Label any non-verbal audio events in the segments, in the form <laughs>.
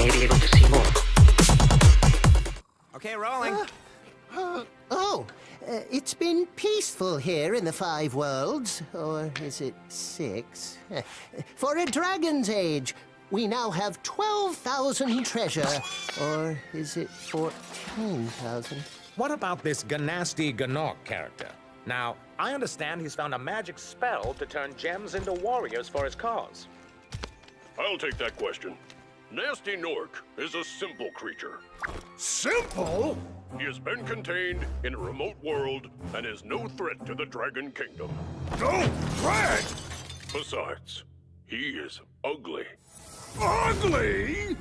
may be able to see more. Okay, rolling. <gasps> Oh, uh, it's been peaceful here in the Five Worlds. Or is it six? <laughs> For a Dragon's Age, we now have 12,000 treasure. Or is it 14,000? What about this Gnasty Gnorc character? Now, I understand he's found a magic spell to turn gems into warriors for his cause. I'll take that question. Gnasty Gnorc is a simple creature. Simple? He has been contained in a remote world and is no threat to the Dragon Kingdom. No threat? Besides, he is ugly. Ugly?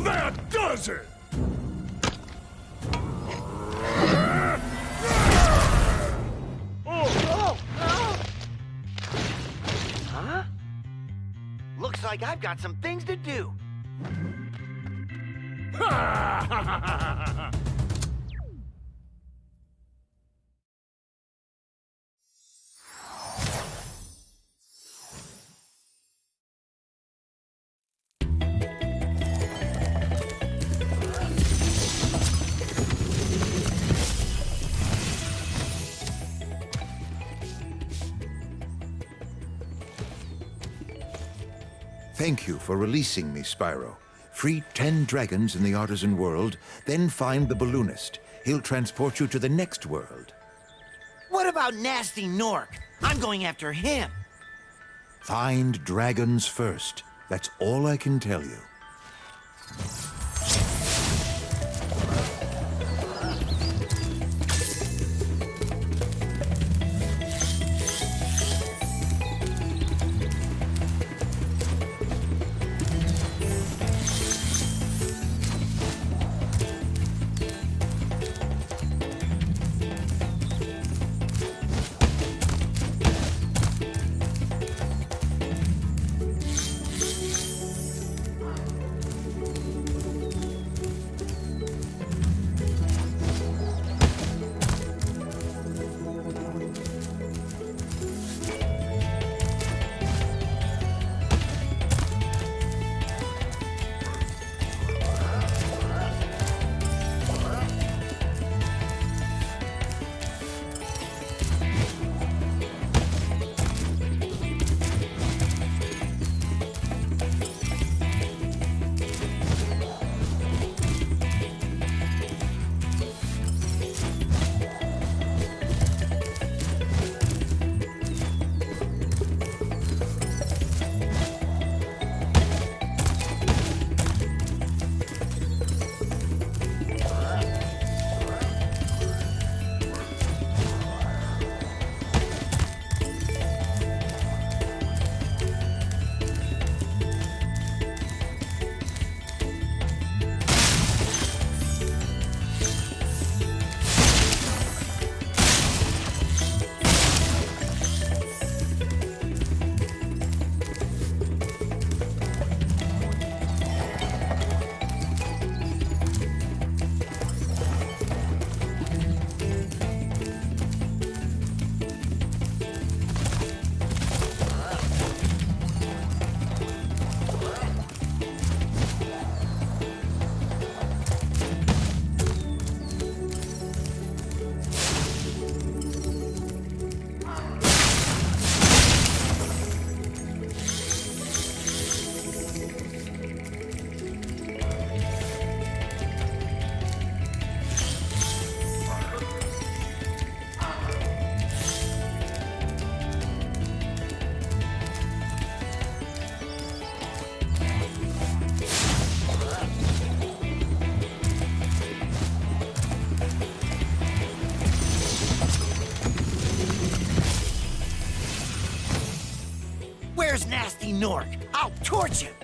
That does it! Huh? Looks like I've got some things to do. Ha ha ha ha ha! ha! Thank you for releasing me, Spyro. Free ten dragons in the artisan world, then find the balloonist. He'll transport you to the next world. What about Gnasty Gnorc? I'm going after him. Find dragons first. That's all I can tell you. I'll torch him.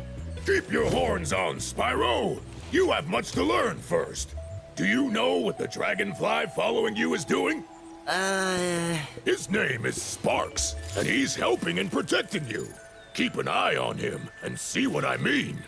Keep your horns on, Spyro! You have much to learn first. Do you know what the dragonfly following you is doing? Uh... His name is Sparx, and he's helping and protecting you. Keep an eye on him and see what I mean.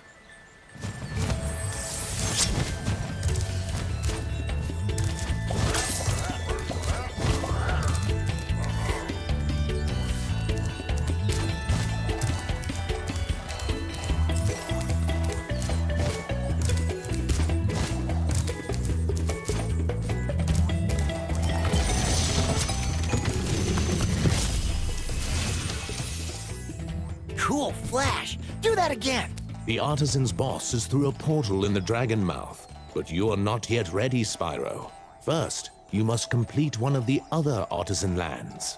Again. The artisan's boss is through a portal in the Dragon Mouth, but you are not yet ready, Spyro. First, you must complete one of the other artisan lands.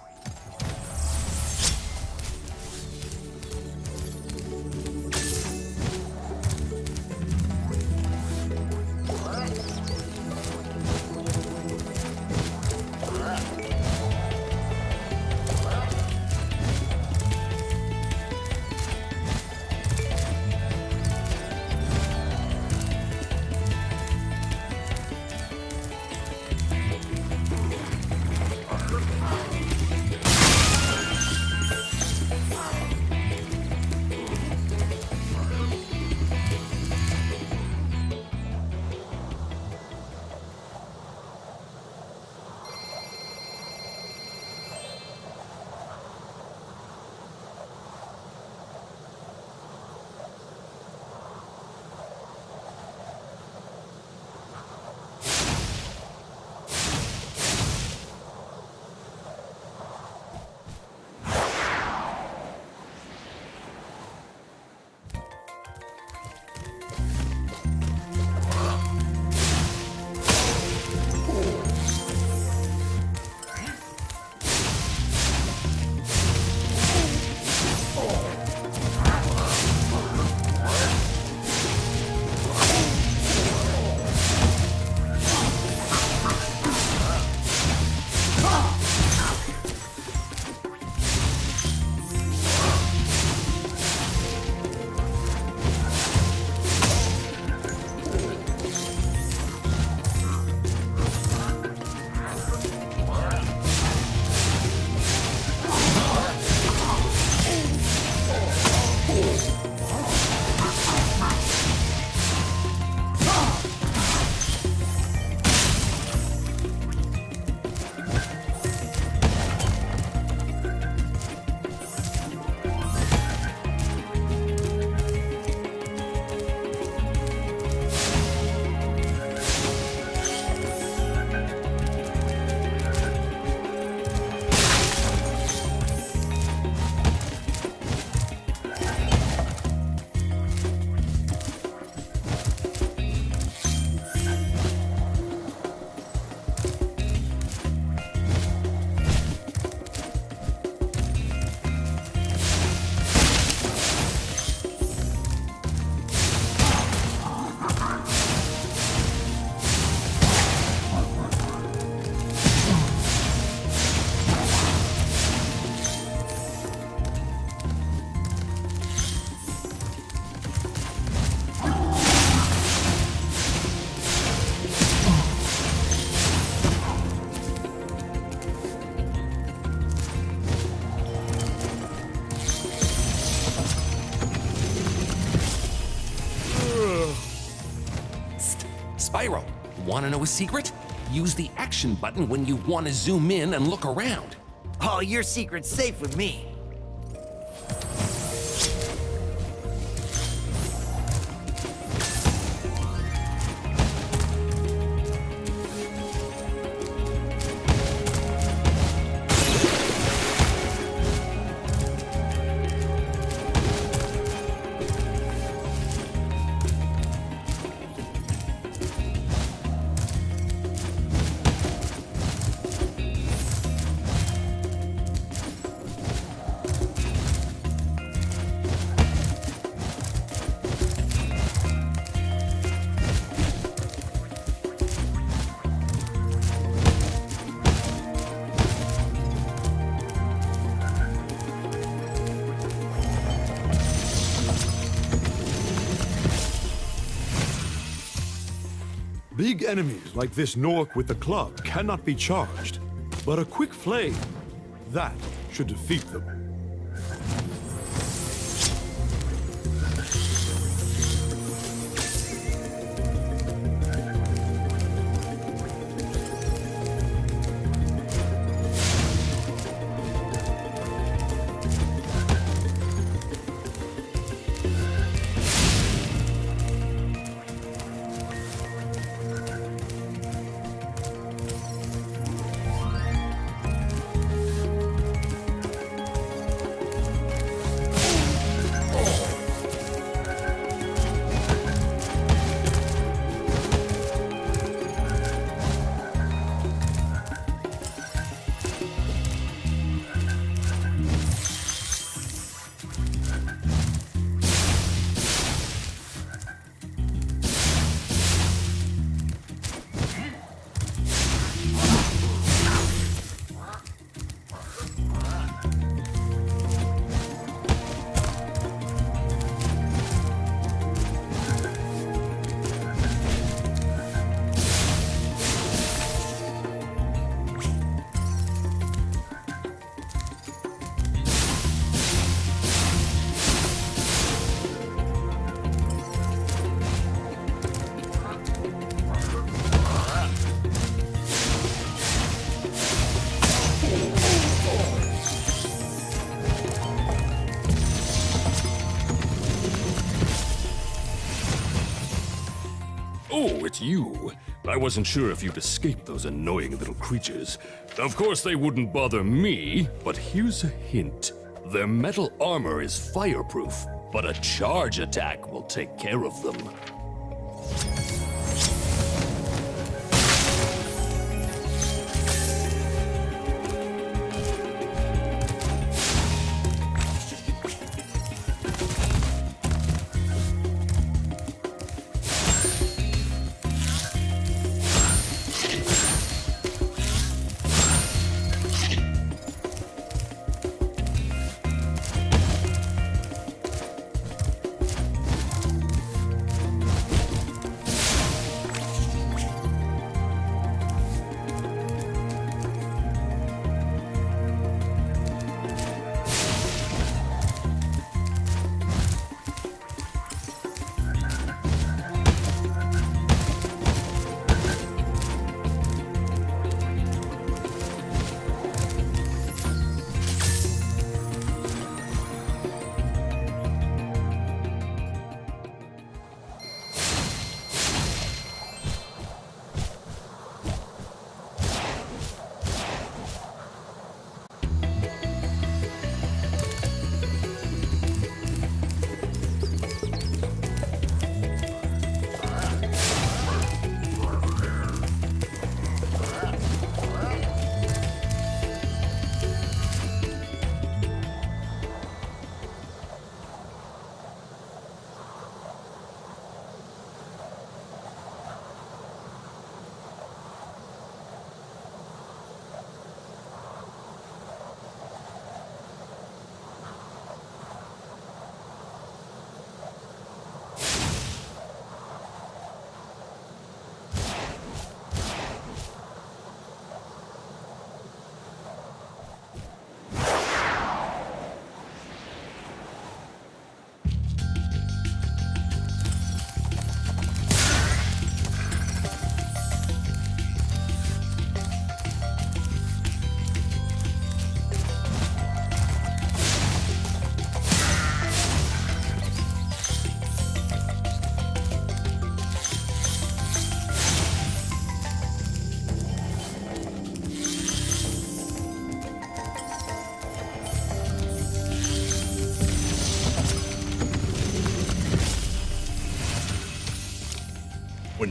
Want to know a secret? Use the action button when you want to zoom in and look around. Oh, your secret's safe with me. Like this Gnorc with the club cannot be charged, but a quick flame, that should defeat them. Oh, it's you. I wasn't sure if you'd escaped those annoying little creatures. Of course, they wouldn't bother me, but here's a hint. Their metal armor is fireproof, but a charge attack will take care of them.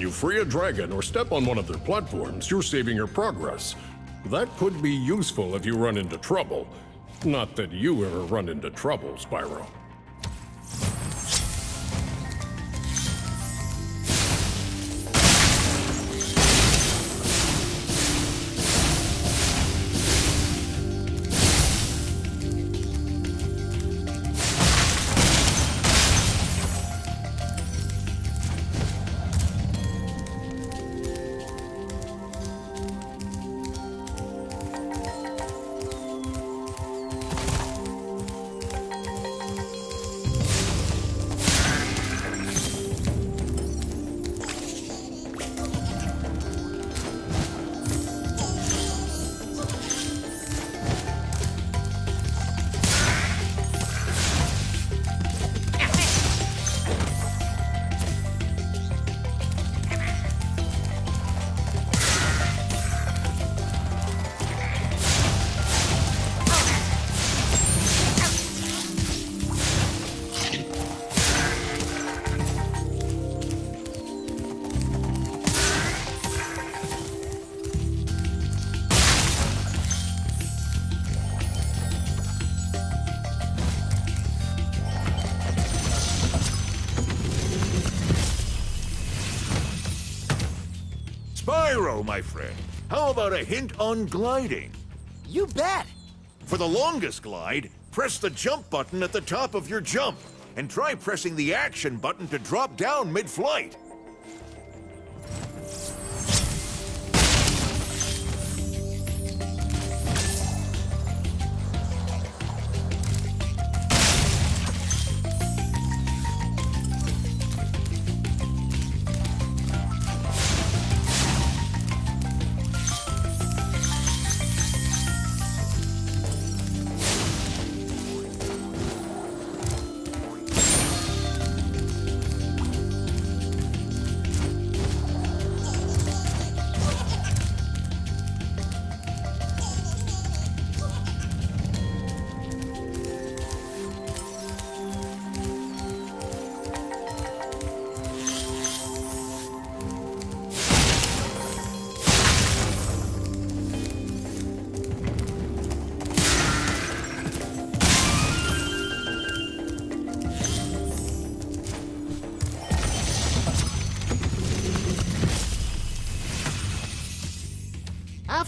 You free a dragon or step on one of their platforms, you're saving your progress. That could be useful if you run into trouble. Not that you ever run into trouble, Spyro. My friend, how about a hint on gliding? You bet. For the longest glide, press the jump button at the top of your jump, and try pressing the action button to drop down mid-flight.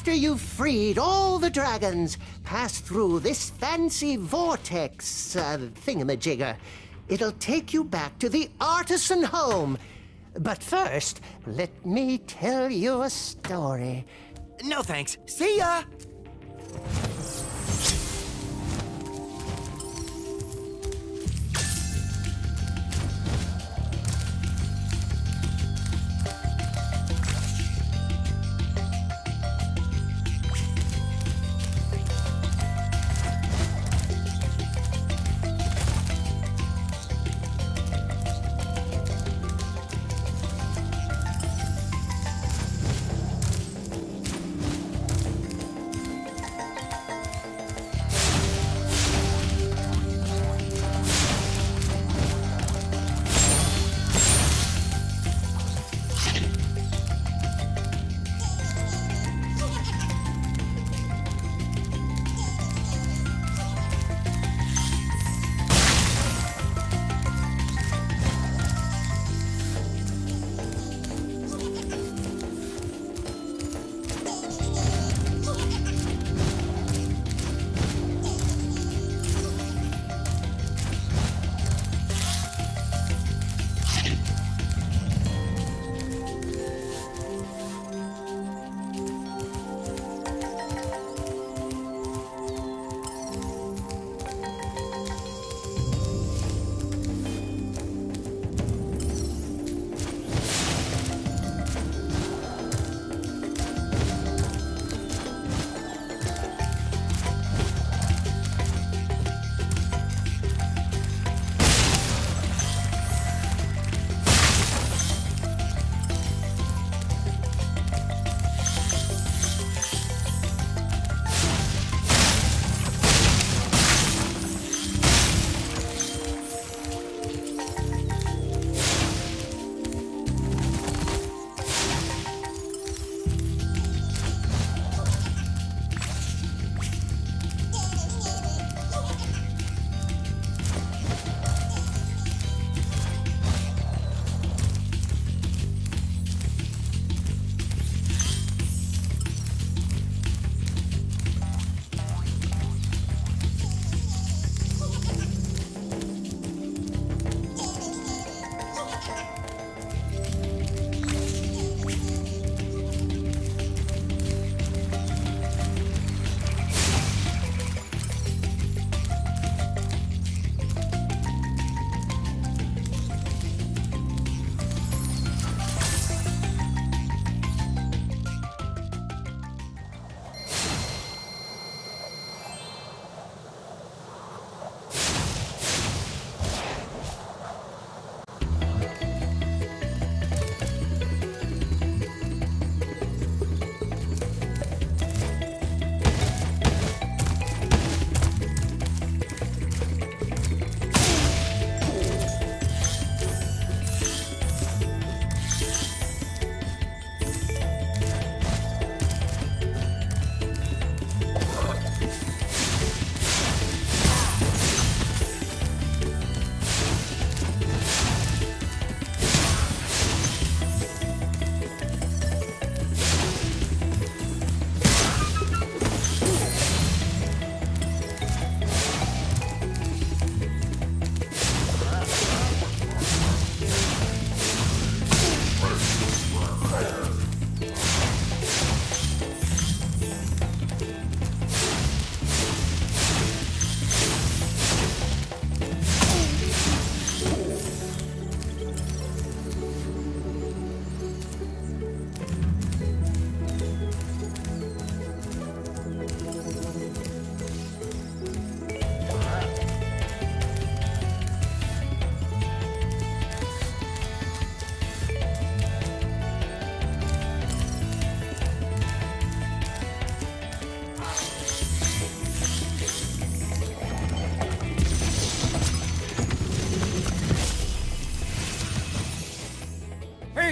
After you've freed all the dragons, pass through this fancy vortex uh, thingamajigger. It'll take you back to the artisan home. But first, let me tell you a story. No thanks. See ya!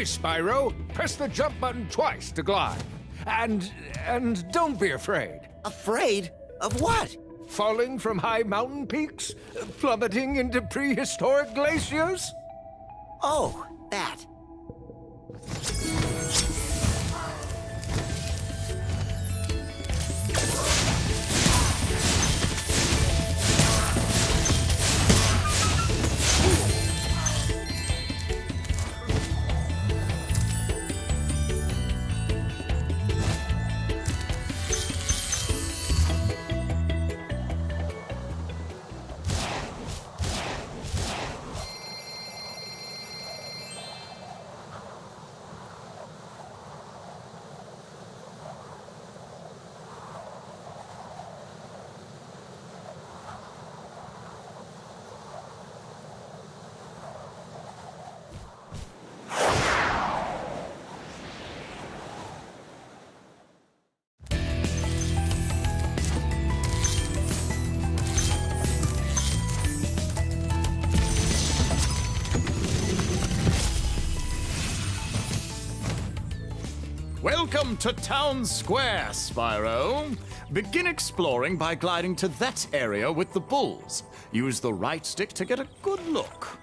Hey, Spyro, press the jump button twice to glide. And, and don't be afraid. Afraid? Of what? Falling from high mountain peaks? Plummeting into prehistoric glaciers? Oh, Welcome to Town Square, Spyro. Begin exploring by gliding to that area with the bulls. Use the right stick to get a good look.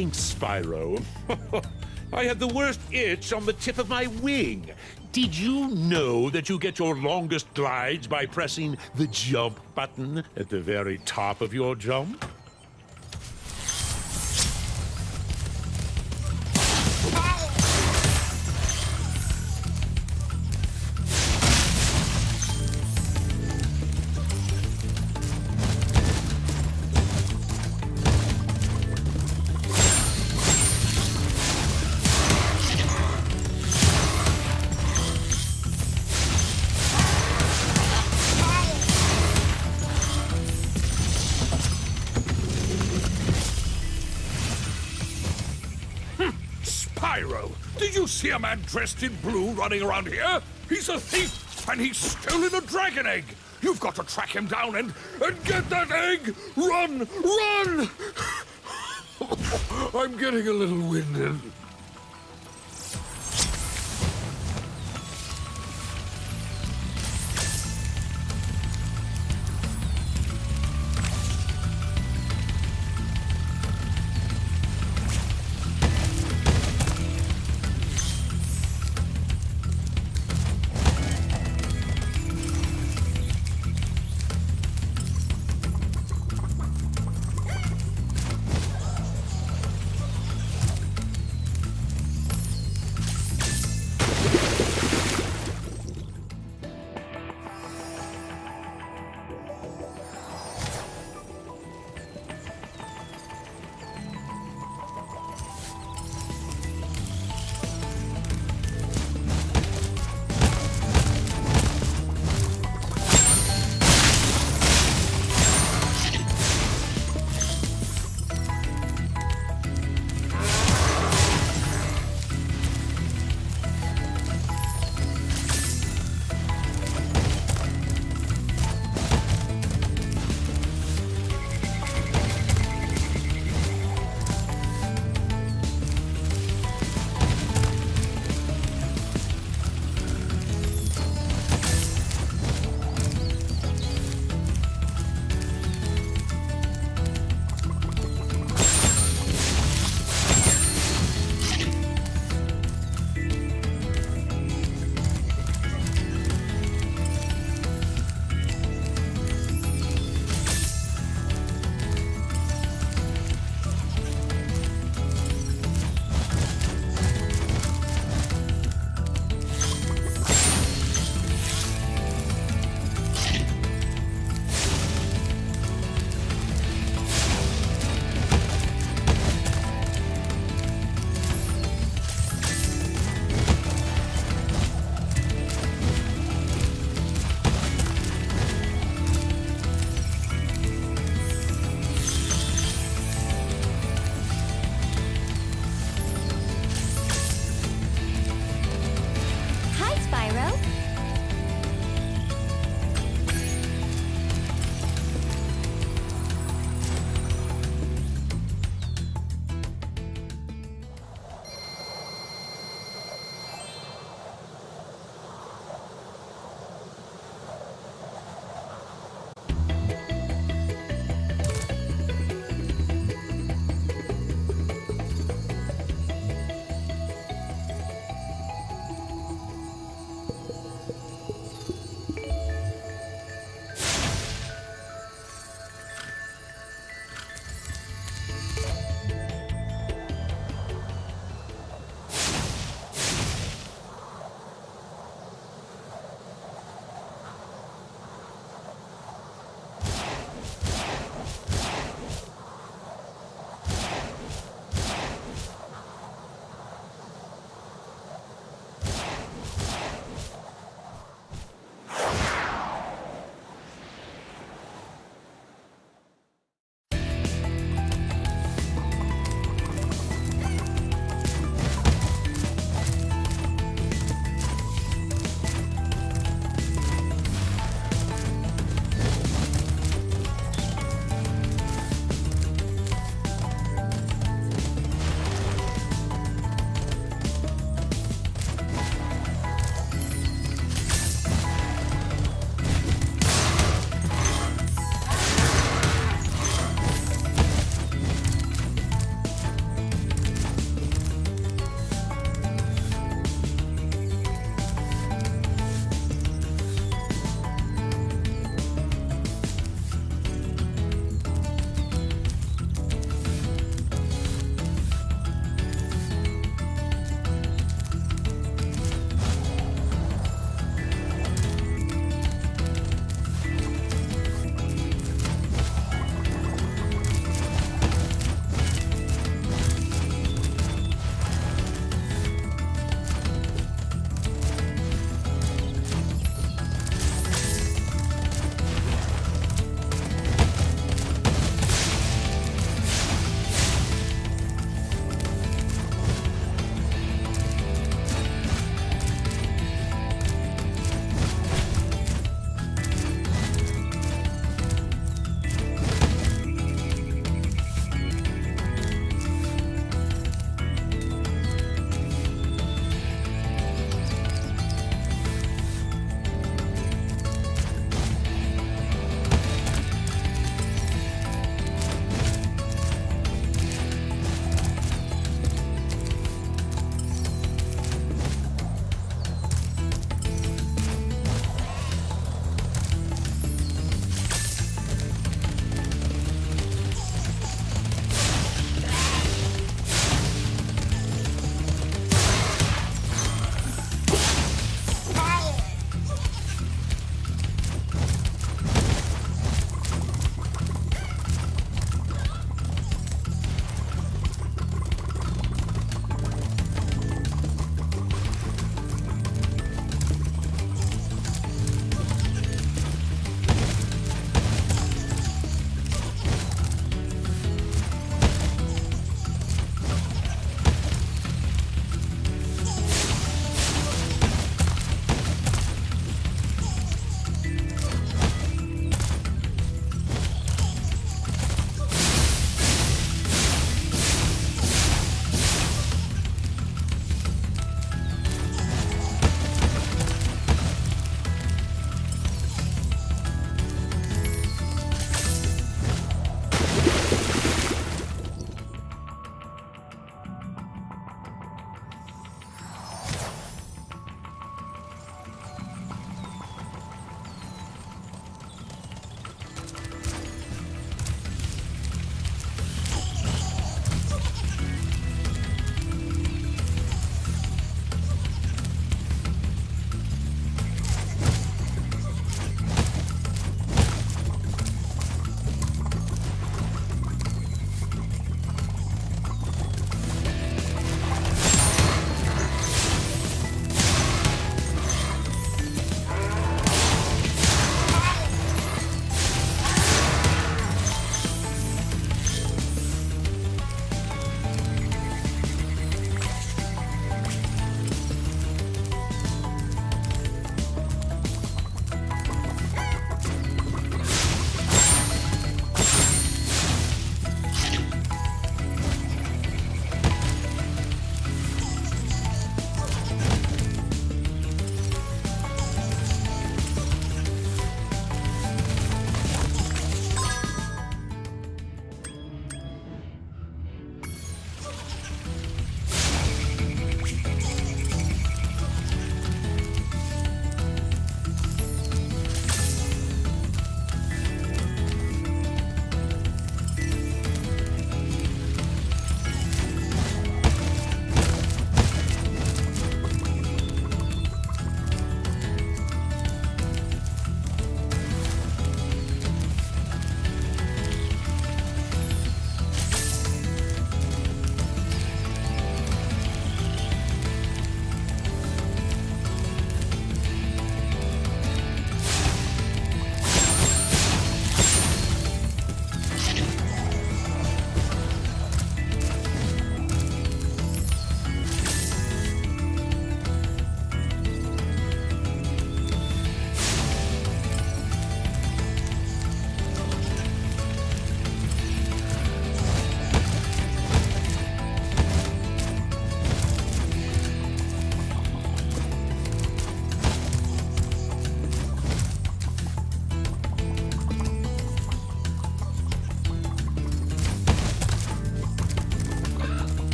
Thanks, Spyro. <laughs> I had the worst itch on the tip of my wing. Did you know that you get your longest glides by pressing the jump button at the very top of your jump? Dressed in blue running around here? He's a thief, and he's stolen a dragon egg. You've got to track him down and, and get that egg! Run! Run! <laughs> I'm getting a little winded.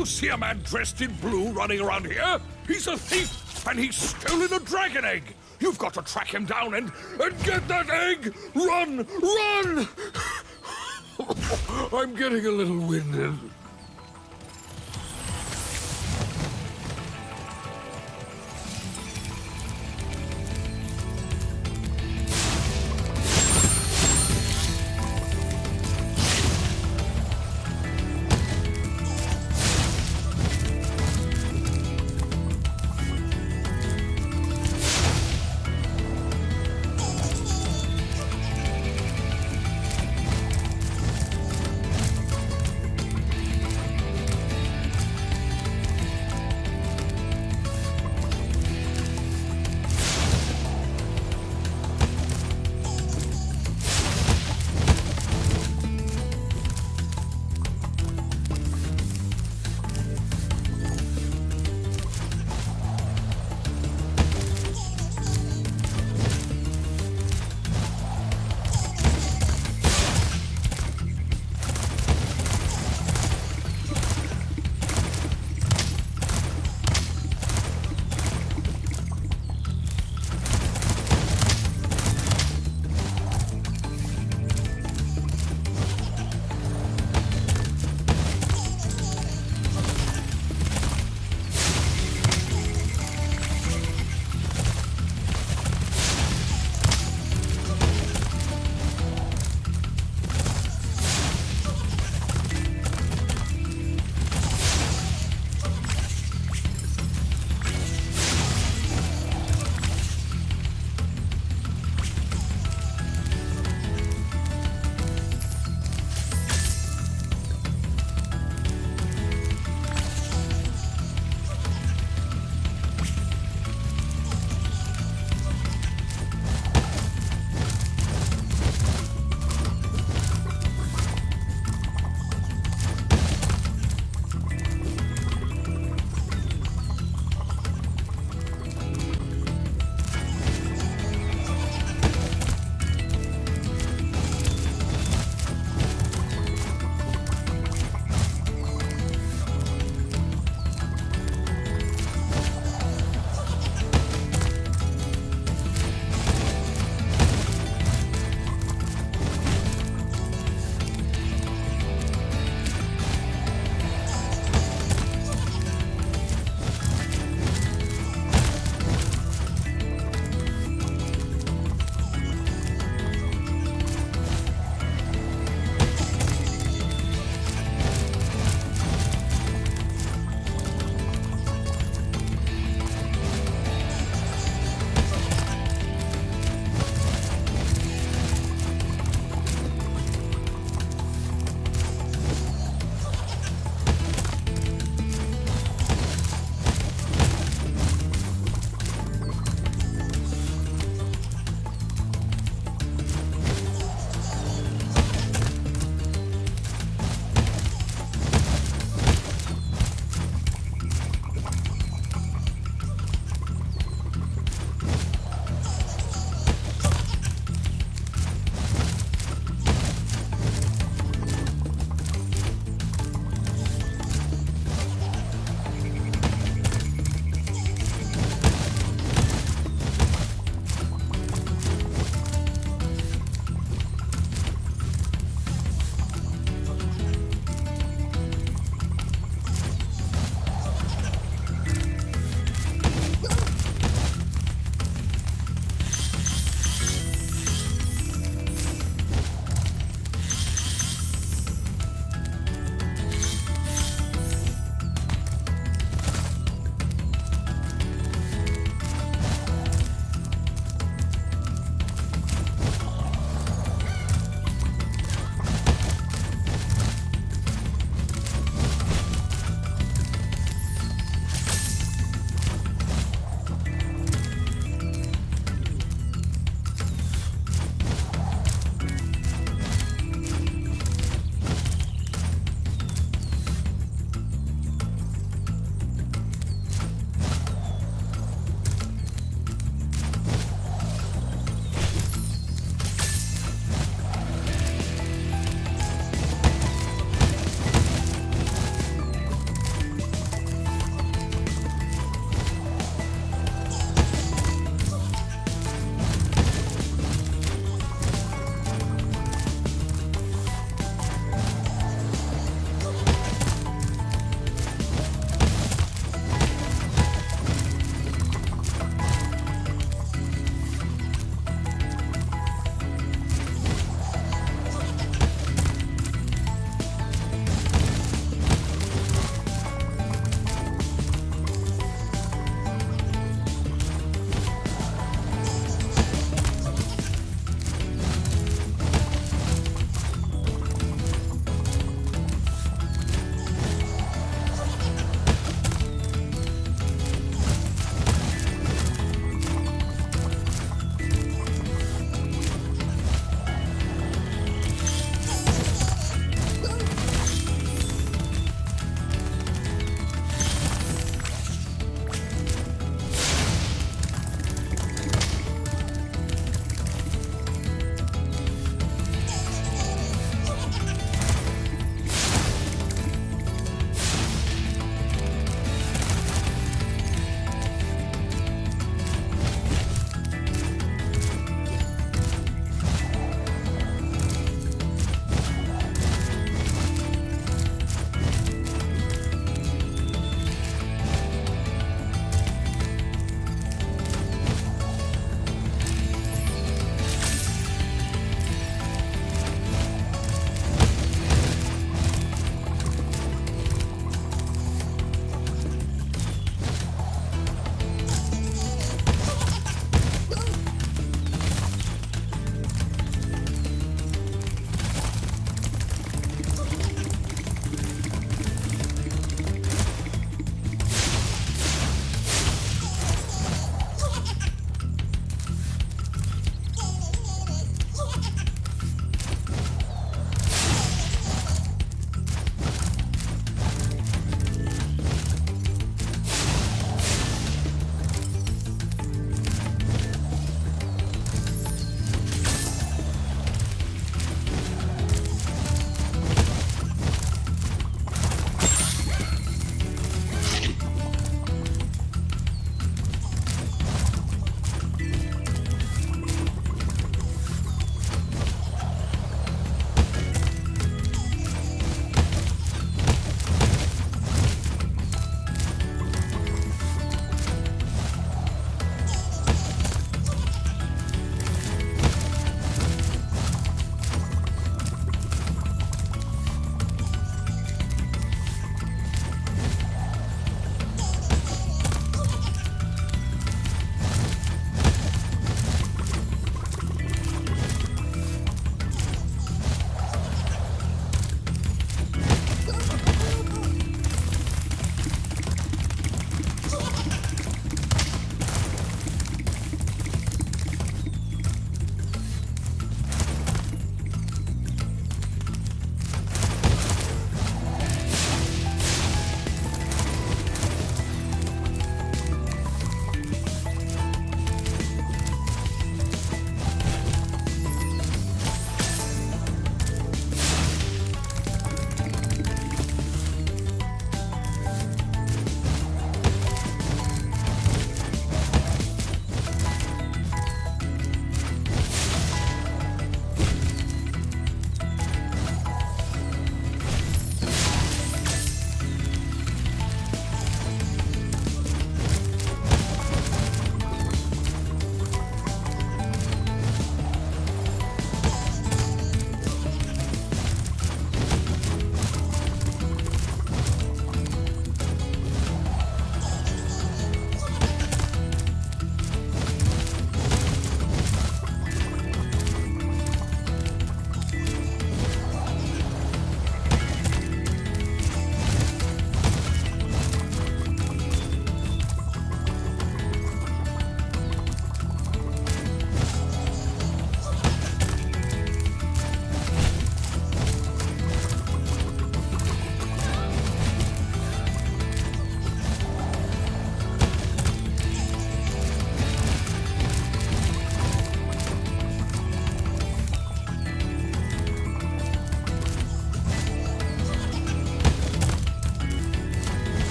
You see a man dressed in blue running around here? He's a thief, and he's stolen a dragon egg. You've got to track him down and, and get that egg! Run! Run! <laughs> I'm getting a little winded.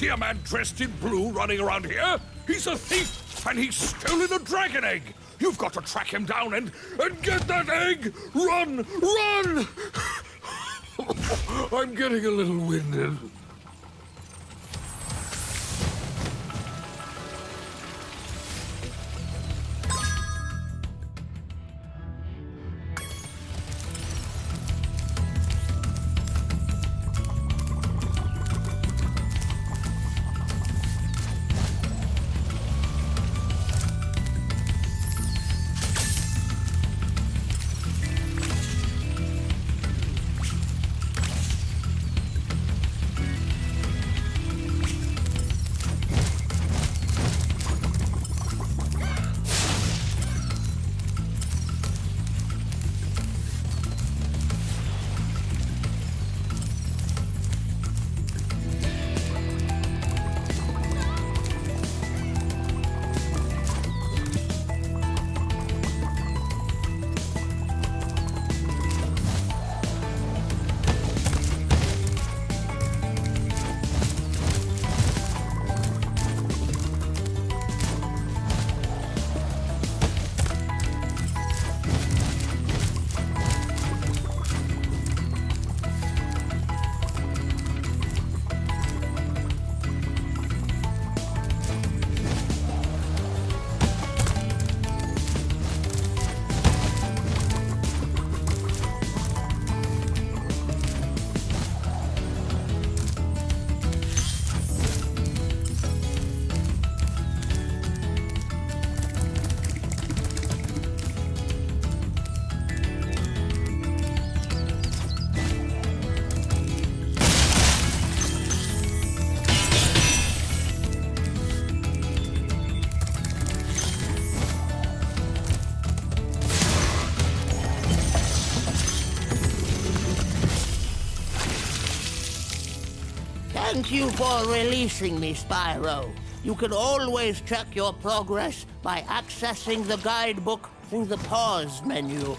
See a man dressed in blue running around here? He's a thief, and he's stolen a dragon egg. You've got to track him down and, and get that egg! Run! Run! <laughs> I'm getting a little winded. Thank you for releasing me, Spyro. You can always check your progress by accessing the guidebook through the pause menu.